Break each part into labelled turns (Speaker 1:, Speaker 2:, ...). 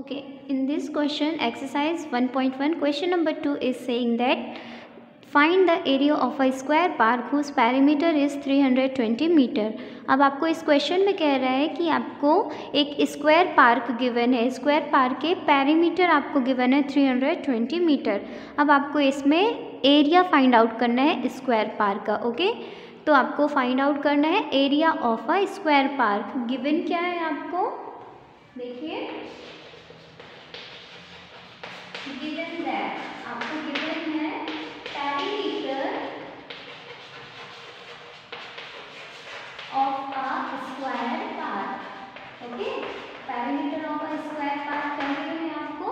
Speaker 1: Okay, in this question, exercise 1.1, question number 2 is saying that find the area of a square park whose perimeter is 320 metre अब आपको इस question में कह रहा है कि आपको एक स्क्वायर पार्क गिवन है। स्क्वायर पार्क के पेरीमीटर आपको गिवन है 320 मीटर अब आपको इसमें एरिया फाइंड आउट करना है स्क्वायर पार्क का ओके तो आपको फाइंड आउट करना है area of a square park given क्या है आपको? देखिए। गिवन दैट आपको गिवन है perimeter of a square park okay perimeter of a square park क्या गिवन है आपको?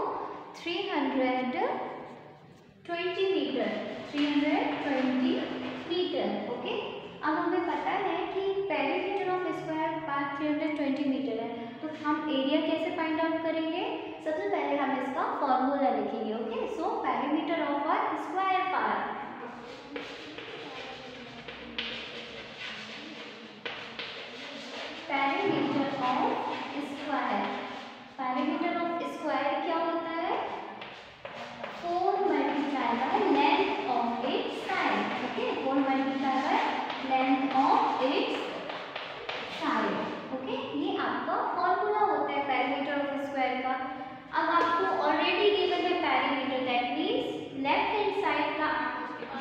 Speaker 1: 320 मीटर 320 मीटर ओके अब हमें पता है कि perimeter of square park 320 metre है तो हम एरिया कैसे फाइंड आउट करेंगे सबसे पहले हम इसका फॉर्मूला लिखेंगे okay so perimeter of a square park perimeter of square perimeter of square क्या होता है four multiply by length of its side okay four multiply by length of its side okay ये आपका फॉर्मूला होता है perimeter of square का अब आपको ऑलरेडी गिवन है perimeter that means left hand side का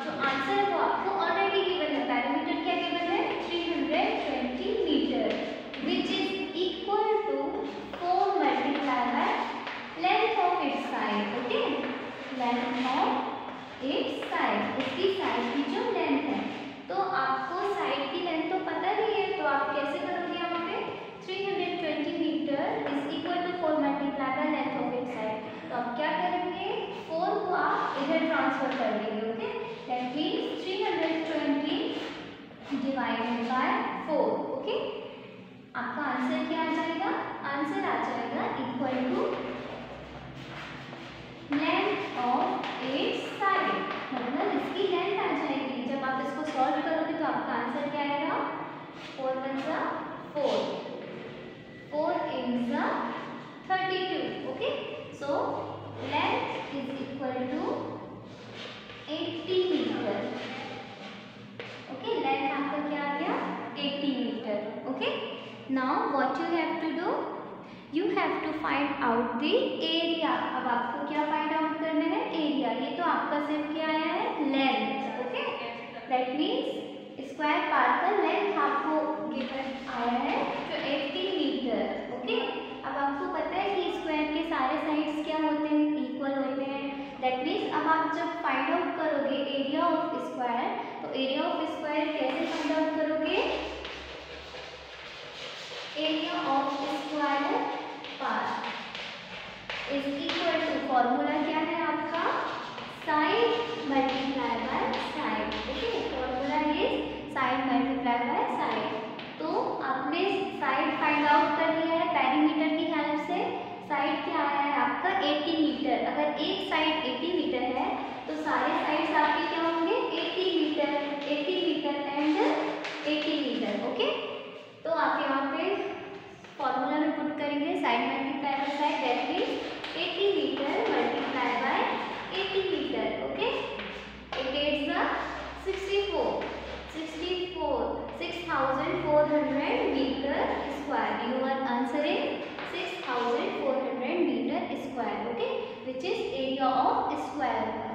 Speaker 1: जो आंसर है वो आपको ऑलरेडी गिवन है पेरीमीटर क्या गिवन है 320 metre which is equal to 4 multiplied by length of its side okay length its side, उसकी साइड की जो लेंथ है। तो आपको साइड की लेंथ तो पता नहीं है तो आप कैसे करोगे यहाँ पे? 320 metre is equal to 4 multiply by length of its side तो आप क्या करेंगे? 4 को आप इधर ट्रांसफ़र कर देंगे okay that means 320 divided by 4 okay आपका आंसर क्या आ जाएगा? आंसर आ जाएगा equal to length of eight side मतलब इसकी लेंथ आ जाएगी जब आप इसको सॉल्व करोगे तो आपका आंसर क्या आएगा फोर वन सा फोर सा thirty two okay so length is equal to eighty metre okay length आपका क्या आ गया? Eighty metre okay now, what you have to do? You have to find out the area. अब आपको क्या find out करना है? एरिया ये तो आपका सिर्फ़ क्या आया है? Length okay that means square part का लेंथ आपको गिवन आया है जो 80 मीटर ओके अब आपको पता है कि स्क्वायर के सारे साइड्स क्या होते हैं? इक्वल होते हैं. दैट मींस अब आप जब फाइंड आउट करोगे एरिया ऑफ़ स्क्वायर तो एरिया ऑफ़ स्क्वायर कैसे फाइंड आउट करोगे? Area of square part is equal to formula क्या है आपका? Side multiply by side okay formula is side multiply by side तो आपने साइड फाइंड आउट कर लिया है पेरीमीटर की हेल्प से. साइड क्या है? 80 मीटर अगर एक साइड 80 मीटर है तो सारे साइड्स आपके क्या होंगे? 80 metre 80 metre and 80 metre okay तो आप यहाँ पे फॉर्मूला में पुट करेंगे side multiply by side that means 80 metre multiply by 80 metre okay it is the 64 64 6400 metre square your answer is 6400 meter square okay? Which is area of square